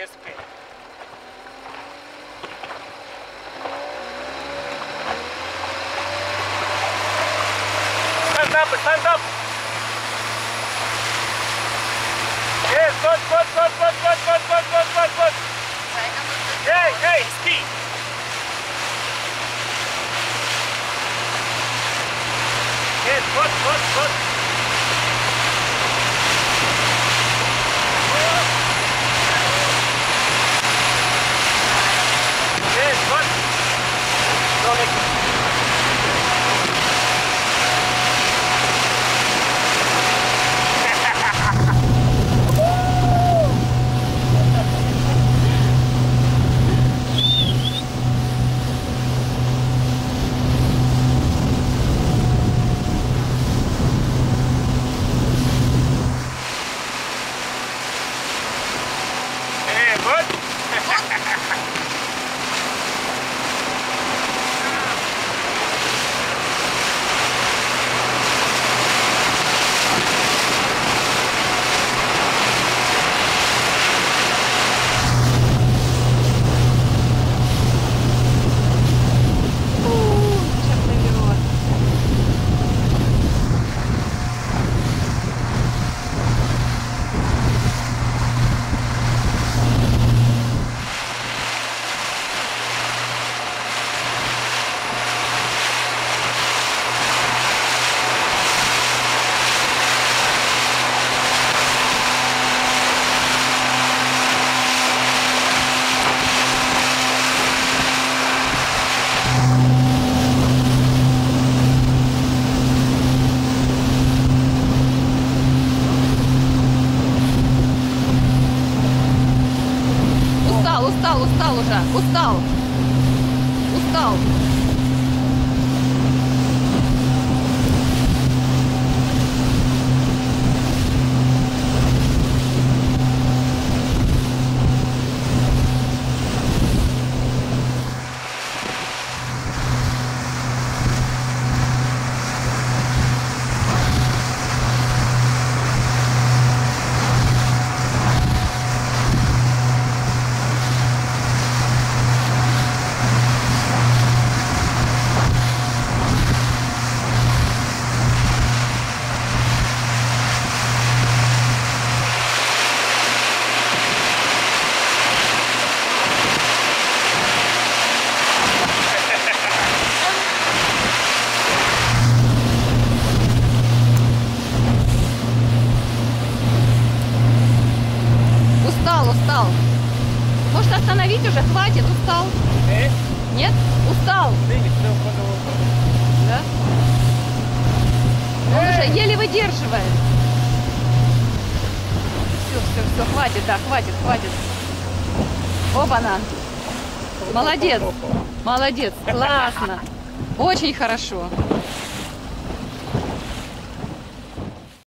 Yes, okay. Stand up, stand up. Yes, good, good, good, good, good, good, good, good, good, good. Hey, hey, ski. Yes, good, good, good. Устал, уже. Устал. Устал. Устал. Может остановить уже? Хватит, устал. Hey, Нет? Устал. Да? Он уже еле выдерживает. Все, все, все, хватит, да, хватит, хватит. Оба-на. Молодец. Молодец, классно. Очень хорошо.